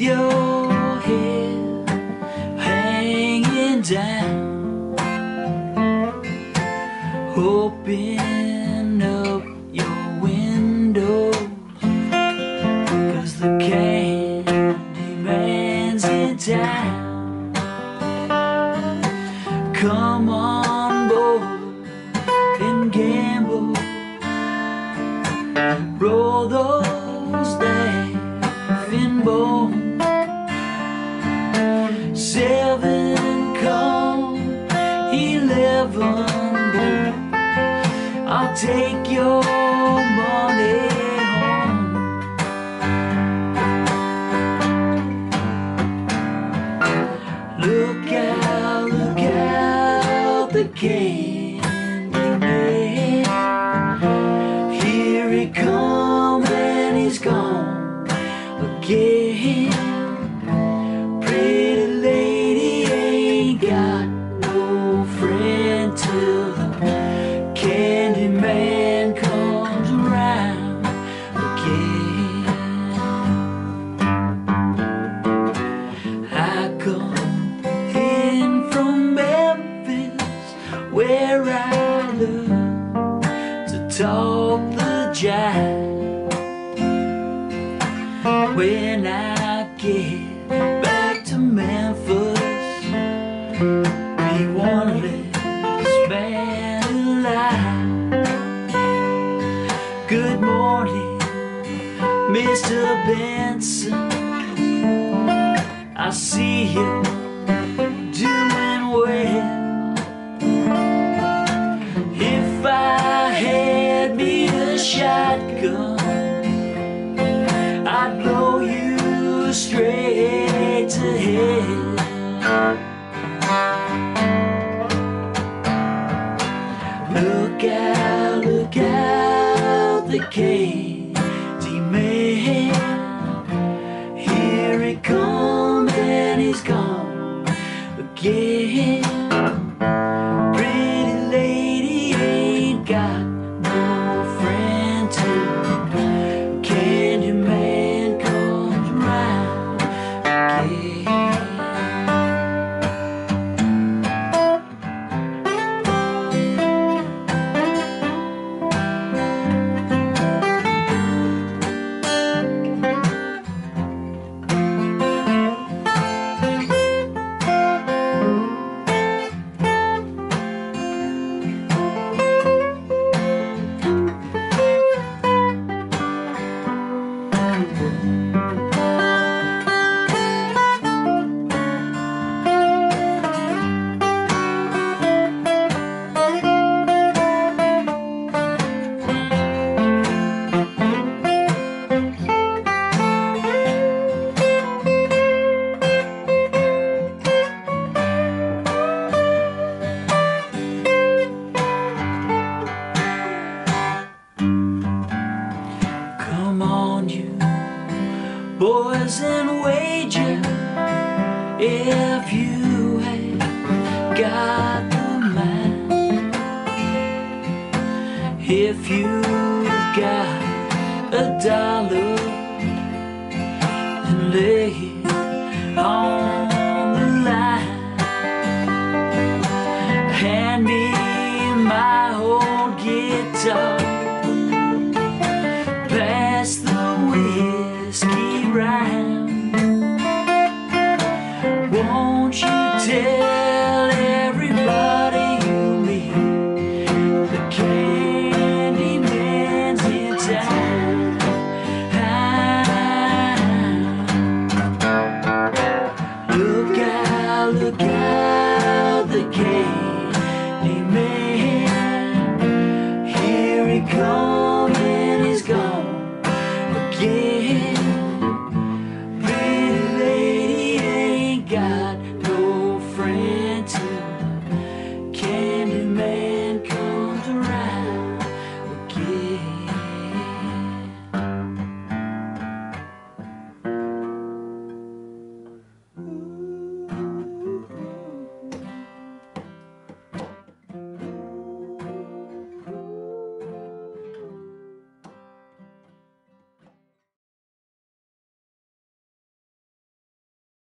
your head hanging down, open up your windows, cause the candy man's in town. Come on board and gamble, roll those laughing bones. I'll take your money home. Look out, look out, the candy where I learned to talk the jive. When I get back to Memphis, be one less man alive. Good morning, Mr. Benson. I see you straight Come on, you boys, and wager if you have got the mind. If you've got a dollar and lay it on the cave.